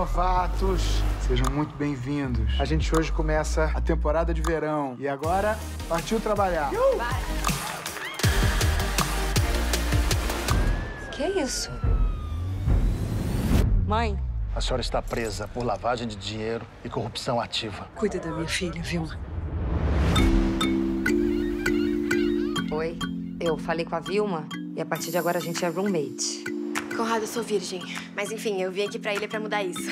novatos, sejam muito bem-vindos. A gente hoje começa a temporada de verão. E agora, partiu trabalhar. Que isso? Mãe, A senhora está presa por lavagem de dinheiro e corrupção ativa. cuida da minha filha, Vilma. Oi, eu falei com a Vilma e a partir de agora a gente é roommate. Conrado, eu sou virgem. Mas enfim, eu vim aqui pra ilha pra mudar isso.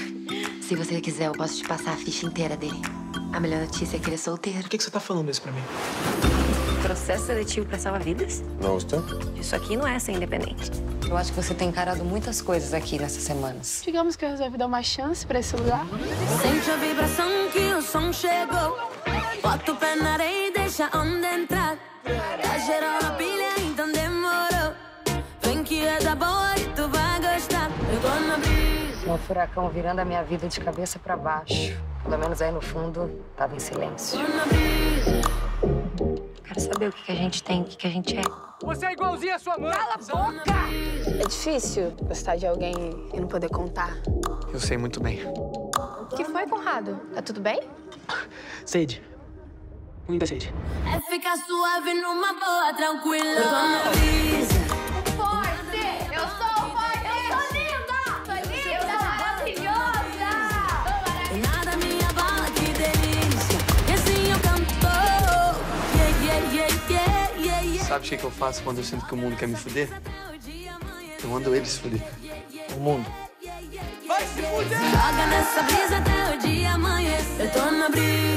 Se você quiser, eu posso te passar a ficha inteira dele. A melhor notícia é que ele é solteiro. Por que, que você tá falando isso pra mim? Processo seletivo pra salva-vidas? Não está? Isso aqui não é ser independente. Eu acho que você tem encarado muitas coisas aqui nessas semanas. Digamos que eu resolvi dar uma chance pra esse lugar. Sente a vibração que o som chegou. Bota o pé na areia e deixa a onda entrar. Tá geral na pilha, então demorou. Vem que é da boa Um furacão virando a minha vida de cabeça pra baixo. Pelo menos aí no fundo, tava em silêncio. Quero saber o que, que a gente tem, o que, que a gente é. Você é igualzinha a sua mãe! Cala a boca! É difícil gostar de alguém e não poder contar. Eu sei muito bem. O que foi, Conrado? Tá tudo bem? Sede. Muita sede. É ficar suave numa boa, tranquila. Sabe o que, que eu faço quando eu sinto que o mundo quer me fuder? Eu mando eles fuder. O mundo. Joga nessa brisa até o dia amanhecer. Eu tô na brisa.